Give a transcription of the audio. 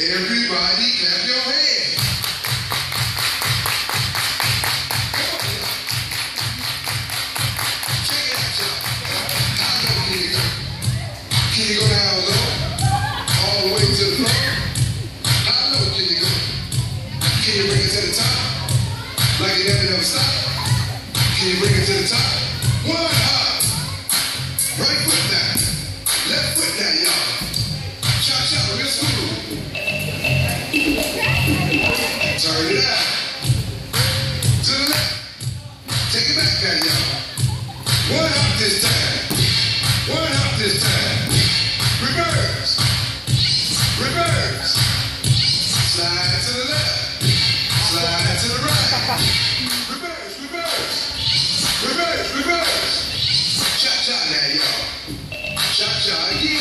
Everybody clap your hands. Check it out, y'all. How low can you go? Can you go down low? All the way to the floor? How low can you go? Can you bring it to the top? Like it never never stop? Can you bring it to the top? One hop. Right foot down. One hop this time. One hop this time. Reverse. Reverse. Slide to the left. Slide to the right. Reverse, reverse. Reverse, reverse. Cha cha now, y'all. Cha cha again.